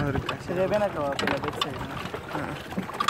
Rebenaka, pe la vechi.